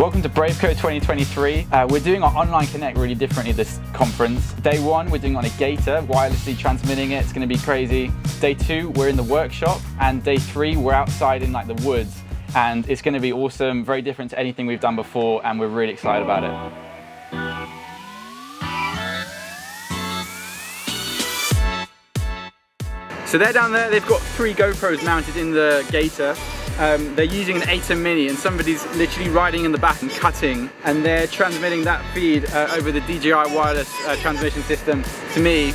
Welcome to Braveco 2023. Uh, we're doing our online connect really differently this conference. Day one, we're doing on a Gator, wirelessly transmitting it. It's going to be crazy. Day two, we're in the workshop, and day three, we're outside in like the woods, and it's going to be awesome. Very different to anything we've done before, and we're really excited about it. So they're down there, they've got three GoPros mounted in the Gator. Um, they're using an ATEM Mini and somebody's literally riding in the back and cutting and they're transmitting that feed uh, over the DJI wireless uh, transmission system to me.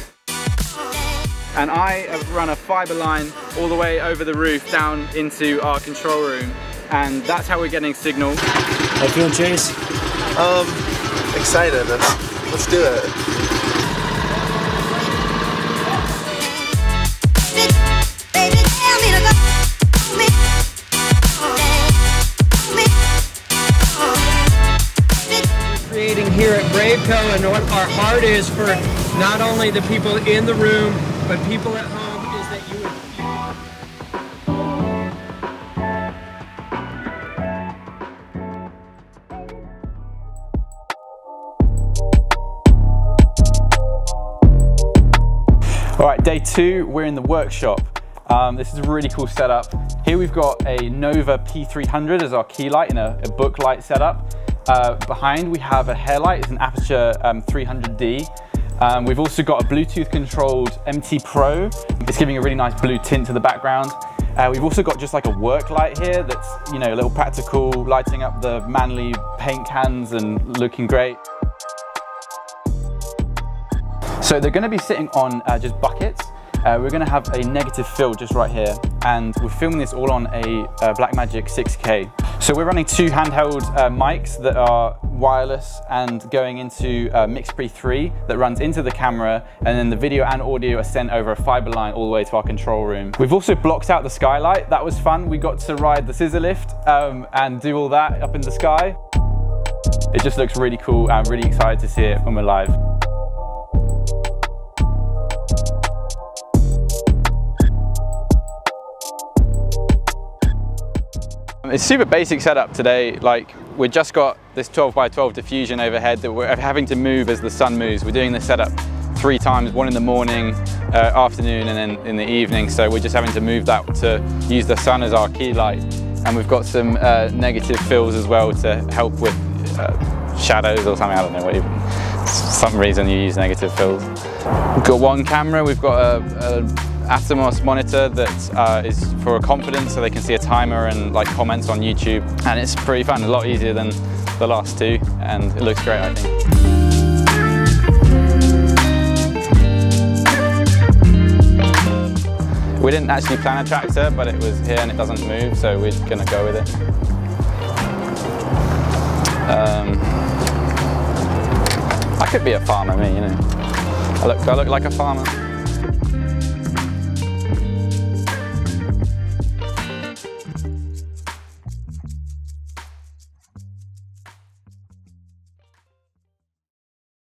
And I have run a fiber line all the way over the roof down into our control room and that's how we're getting signal. How you feeling, Chase? Um, excited. Let's, let's do it. And what our heart is for not only the people in the room, but people at home is that you would All right, day two, we're in the workshop. Um, this is a really cool setup. Here we've got a Nova P300 as our key light in a, a book light setup. Uh, behind we have a Hairlight, it's an Aputure um, 300D. Um, we've also got a Bluetooth controlled MT Pro. It's giving a really nice blue tint to the background. Uh, we've also got just like a work light here that's, you know, a little practical, lighting up the manly paint cans and looking great. So they're gonna be sitting on uh, just buckets uh, we're gonna have a negative fill just right here and we're filming this all on a uh, Blackmagic 6K. So we're running two handheld uh, mics that are wireless and going into uh, MixPre 3 that runs into the camera and then the video and audio are sent over a fiber line all the way to our control room. We've also blocked out the skylight. That was fun. We got to ride the scissor lift um, and do all that up in the sky. It just looks really cool. I'm really excited to see it when we're live. It's super basic setup today. Like we've just got this 12 by 12 diffusion overhead that we're having to move as the sun moves. We're doing this setup three times, one in the morning, uh, afternoon and then in the evening. So we're just having to move that to use the sun as our key light. And we've got some uh, negative fills as well to help with uh, shadows or something, I don't know what even, some reason you use negative fills. We've got one camera, we've got a, a Atomos monitor that uh, is for a confidence so they can see a timer and like comments on YouTube and it's pretty fun, a lot easier than the last two and it looks great I think. We didn't actually plan a tractor but it was here and it doesn't move so we're going to go with it. Could be a farmer me, you know. I look, I look like a farmer.